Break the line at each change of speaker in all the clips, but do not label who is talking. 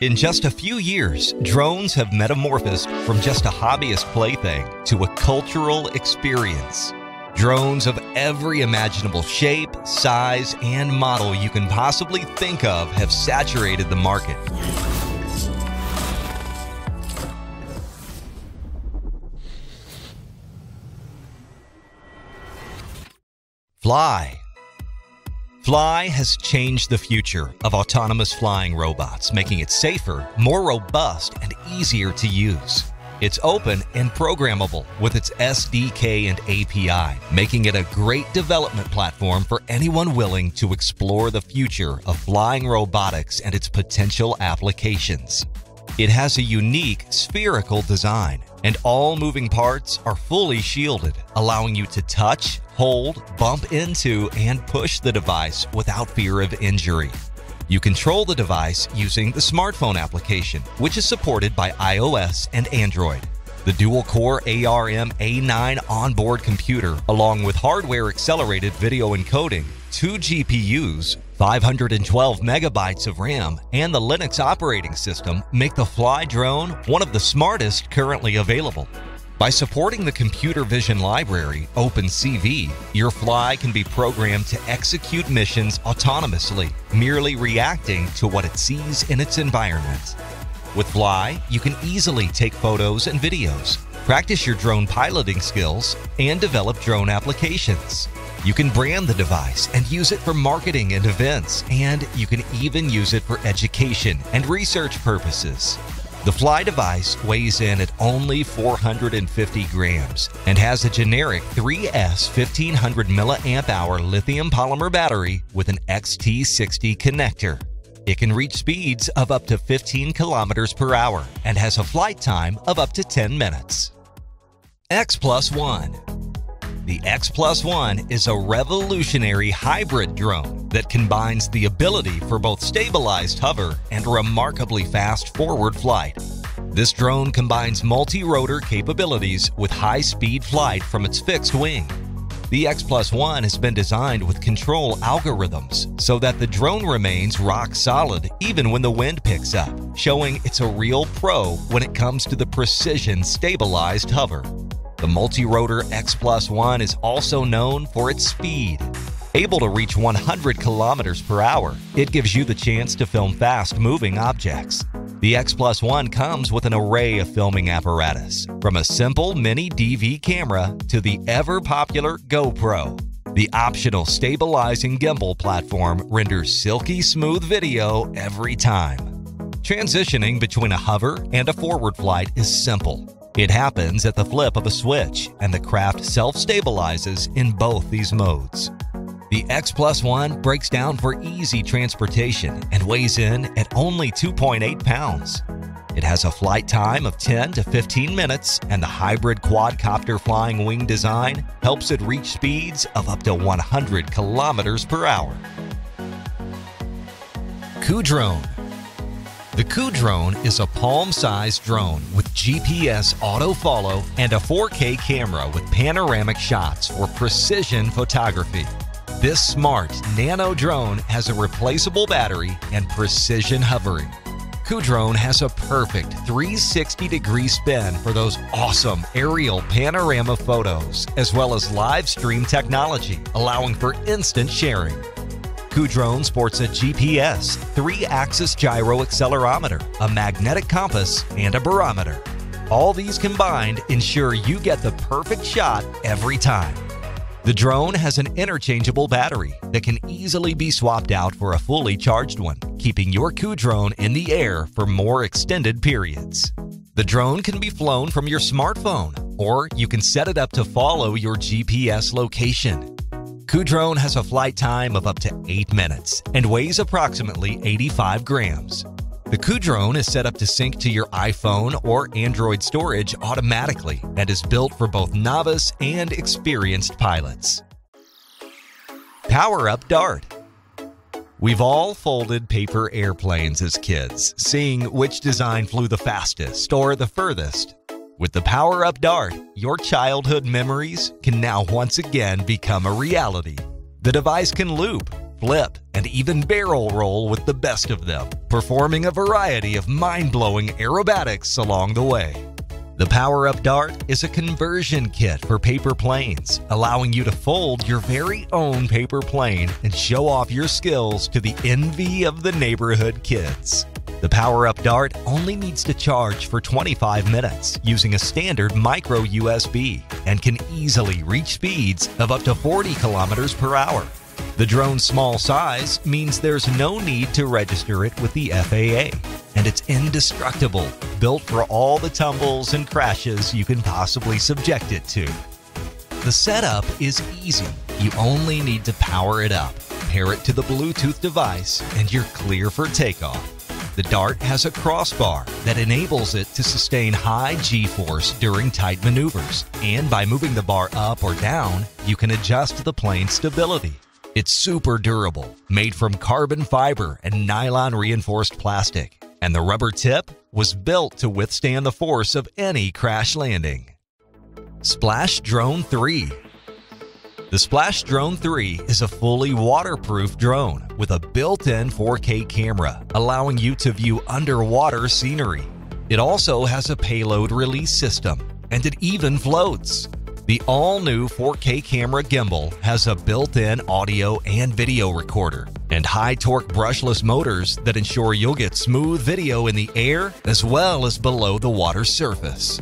In just a few years, drones have metamorphosed from just a hobbyist plaything to a cultural experience. Drones of every imaginable shape, size, and model you can possibly think of have saturated the market. Fleye. Fleye has changed the future of autonomous flying robots, making it safer, more robust, and easier to use. It's open and programmable with its SDK and API, making it a great development platform for anyone willing to explore the future of flying robotics and its potential applications. It has a unique spherical design, and all moving parts are fully shielded, allowing you to touch, hold, bump into, and push the device without fear of injury. You control the device using the smartphone application, which is supported by iOS and Android. The dual-core ARM A9 onboard computer, along with hardware-accelerated video encoding, two GPUs, 512 megabytes of RAM, and the Linux operating system make the Fleye drone one of the smartest currently available. By supporting the computer vision library, OpenCV, your Fleye can be programmed to execute missions autonomously, merely reacting to what it sees in its environment. With Fleye, you can easily take photos and videos, practice your drone piloting skills, and develop drone applications. You can brand the device and use it for marketing and events, and you can even use it for education and research purposes. The Fleye device weighs in at only 450 grams and has a generic 3S 1500 milliamp hour lithium polymer battery with an XT60 connector. It can reach speeds of up to 15 kilometers per hour and has a flight time of up to 10 minutes. XPlusOne the XPlusOne is a revolutionary hybrid drone that combines the ability for both stabilized hover and remarkably fast forward flight. This drone combines multi-rotor capabilities with high-speed flight from its fixed wing. The XPlusOne has been designed with control algorithms so that the drone remains rock solid even when the wind picks up, showing it's a real pro when it comes to the precision stabilized hover. The multi-rotor XPlusOne is also known for its speed. Able to reach 100 kilometers per hour, it gives you the chance to film fast-moving objects. The XPlusOne comes with an array of filming apparatus, from a simple mini DV camera to the ever-popular GoPro. The optional stabilizing gimbal platform renders silky smooth video every time. Transitioning between a hover and a forward flight is simple. It happens at the flip of a switch, and the craft self-stabilizes in both these modes. The XPlusOne breaks down for easy transportation and weighs in at only 2.8 pounds. It has a flight time of 10 to 15 minutes, and the hybrid quadcopter flying wing design helps it reach speeds of up to 100 kilometers per hour. Kudrone the Kudrone is a palm-sized drone with GPS auto follow and a 4K camera with panoramic shots for precision photography. This smart nano drone has a replaceable battery and precision hovering. Kudrone has a perfect 360 degree spin for those awesome aerial panorama photos, as well as live stream technology, allowing for instant sharing. Drone sports a GPS, three-axis gyro accelerometer, a magnetic compass, and a barometer. All these combined ensure you get the perfect shot every time. The drone has an interchangeable battery that can easily be swapped out for a fully charged one, keeping your Kudrone in the air for more extended periods. The drone can be flown from your smartphone, or you can set it up to follow your GPS location. Kudrone has a flight time of up to 8 minutes and weighs approximately 85 grams. The Kudrone is set up to sync to your iPhone or Android storage automatically and is built for both novice and experienced pilots. PowerUp Dart We've all folded paper airplanes as kids, seeing which design flew the fastest or the furthest. With the PowerUp Dart, your childhood memories can now once again become a reality. The device can loop, flip, and even barrel roll with the best of them, performing a variety of mind blowing aerobatics along the way. The PowerUp Dart is a conversion kit for paper planes, allowing you to fold your very own paper plane and show off your skills to the envy of the neighborhood kids. The PowerUp Dart only needs to charge for 25 minutes using a standard micro USB and can easily reach speeds of up to 40 kilometers per hour. The drone's small size means there's no need to register it with the FAA, and it's indestructible, built for all the tumbles and crashes you can possibly subject it to. The setup is easy. You only need to power it up, pair it to the Bluetooth device, and you're clear for takeoff. The Dart has a crossbar that enables it to sustain high G force during tight maneuvers, and by moving the bar up or down, you can adjust the plane's stability. It's super durable, made from carbon fiber and nylon reinforced plastic, and the rubber tip was built to withstand the force of any crash landing. Splash Drone 3 the Splash Drone 3 is a fully waterproof drone with a built-in 4K camera, allowing you to view underwater scenery. It also has a payload release system, and it even floats. The all-new 4K camera gimbal has a built-in audio and video recorder and high-torque brushless motors that ensure you'll get smooth video in the air as well as below the water's surface.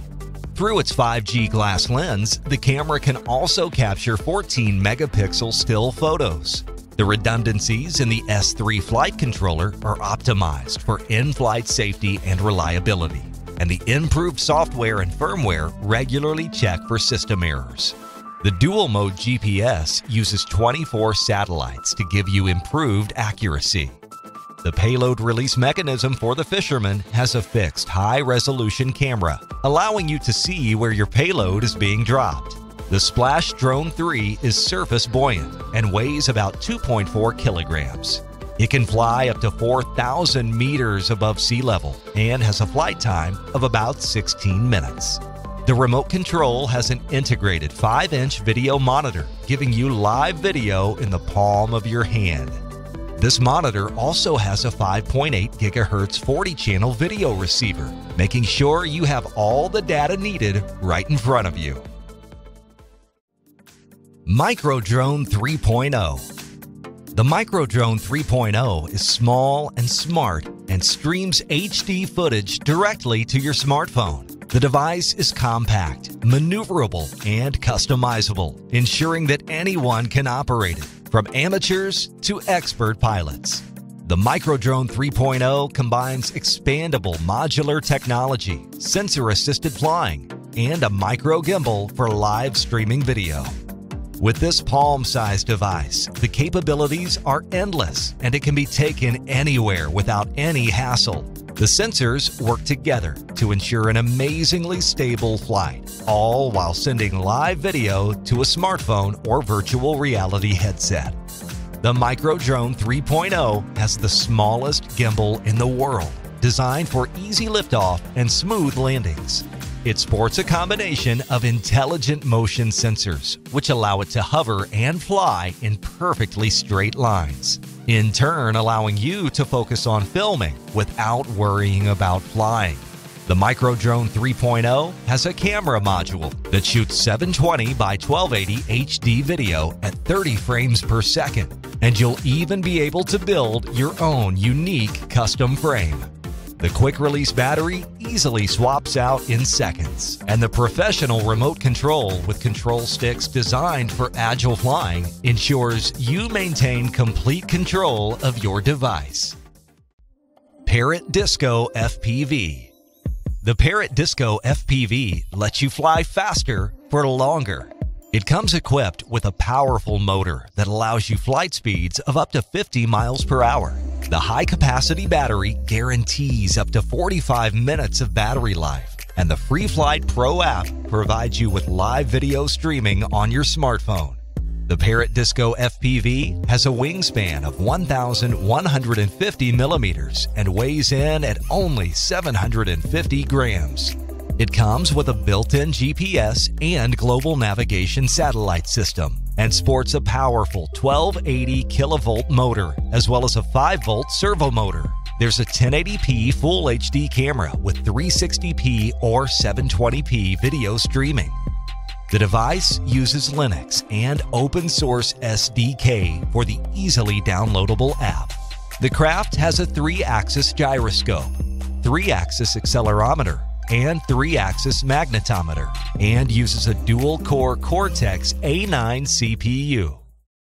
Through its 5G glass lens, the camera can also capture 14 megapixel still photos. The redundancies in the S3 flight controller are optimized for in flight safety and reliability, and the improved software and firmware regularly check for system errors. The dual mode GPS uses 24 satellites to give you improved accuracy. The payload release mechanism for the Fisherman has a fixed high resolution camera, allowing you to see where your payload is being dropped. The Splash Drone 3 is surface buoyant and weighs about 2.4 kilograms. It can fly up to 4,000 meters above sea level and has a flight time of about 16 minutes. The remote control has an integrated 5 inch video monitor, giving you live video in the palm of your hand. This monitor also has a 5.8 GHz 40 channel video receiver, making sure you have all the data needed right in front of you. Microdrone 3.0 The Microdrone 3.0 is small and smart and streams HD footage directly to your smartphone. The device is compact, maneuverable, and customizable, ensuring that anyone can operate it from amateurs to expert pilots. The Microdrone 3.0 combines expandable modular technology, sensor assisted flying, and a micro gimbal for live streaming video. With this palm sized device, the capabilities are endless and it can be taken anywhere without any hassle. The sensors work together to ensure an amazingly stable flight, all while sending live video to a smartphone or virtual reality headset. The Microdrone 3.0 has the smallest gimbal in the world, designed for easy liftoff and smooth landings. It sports a combination of intelligent motion sensors, which allow it to hover and fly in perfectly straight lines, in turn, allowing you to focus on filming without worrying about flying. The Microdrone 3.0 has a camera module that shoots 720 by 1280 HD video at 30 frames per second, and you'll even be able to build your own unique custom frame. The quick release battery easily swaps out in seconds, and the professional remote control with control sticks designed for agile flying ensures you maintain complete control of your device. Parrot Disco FPV The Parrot Disco FPV lets you fly faster for longer. It comes equipped with a powerful motor that allows you flight speeds of up to 50 miles per hour the high capacity battery guarantees up to 45 minutes of battery life, and the FreeFlight Pro app provides you with live video streaming on your smartphone. The Parrot Disco FPV has a wingspan of 1,150 millimeters and weighs in at only 750 grams. It comes with a built in GPS and global navigation satellite system and sports a powerful 1280 kilovolt motor as well as a 5 volt servo motor. There's a 1080p Full HD camera with 360p or 720p video streaming. The device uses Linux and open source SDK for the easily downloadable app. The Craft has a 3 axis gyroscope, 3 axis accelerometer, and 3 axis magnetometer, and uses a dual core Cortex A9 CPU.